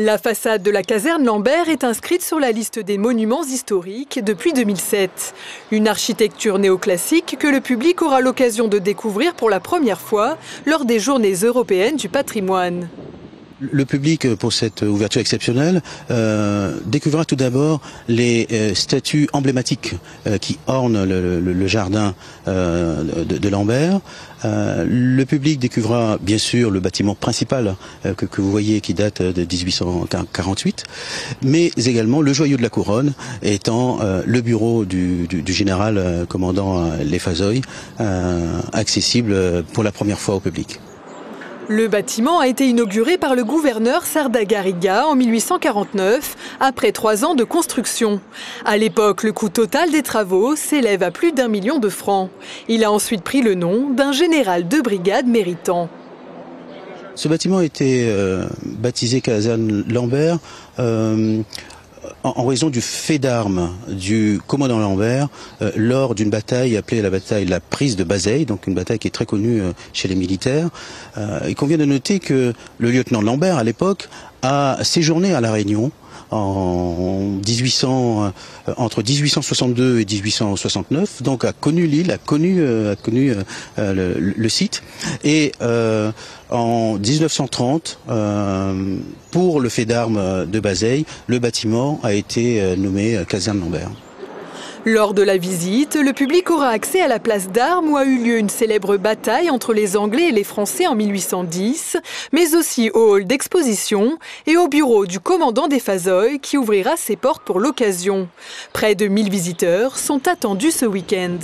La façade de la caserne Lambert est inscrite sur la liste des monuments historiques depuis 2007. Une architecture néoclassique que le public aura l'occasion de découvrir pour la première fois lors des Journées européennes du patrimoine. Le public, pour cette ouverture exceptionnelle, euh, découvrira tout d'abord les euh, statues emblématiques euh, qui ornent le, jardin euh, de, Lambert. le public découvrira bien sûr le bâtiment principal que, vous voyez qui date de 1848, mais également le joyau de la couronne étant le bureau du général commandant les Fazoy, accessible pour la première fois au public. Le bâtiment a été inauguré par le gouverneur Sarda Garriga en 1849, après trois ans de construction. À l'époque, le coût total des travaux s'élève à plus d'un million de francs. Il a ensuite pris le nom d'un général de brigade méritant. Ce bâtiment a été euh, baptisé caserne Lambert. Euh, en, raison du fait d'armes du commandant Lambert euh, lors d'une bataille appelée la bataille la prise de Bazeille, donc une bataille qui est très connue euh, chez les militaires. Euh, il convient de noter que le lieutenant Lambert, à l'époque, a séjourné à La Réunion en 1800, entre 1862 et 1869, donc a connu l'île, a connu, a connu le, le, site, et en 1930, euh, pour le fait d'armes de Bazeille, le bâtiment a été euh, nommé euh, caserne Lambert. Lors de la visite, le public aura accès à la place d'armes où a eu lieu une célèbre bataille entre les Anglais et les Français en 1810, mais aussi au hall d'exposition et au bureau du commandant des Fazoy qui ouvrira ses portes pour l'occasion. Près de 1000 visiteurs sont attendus ce week-end.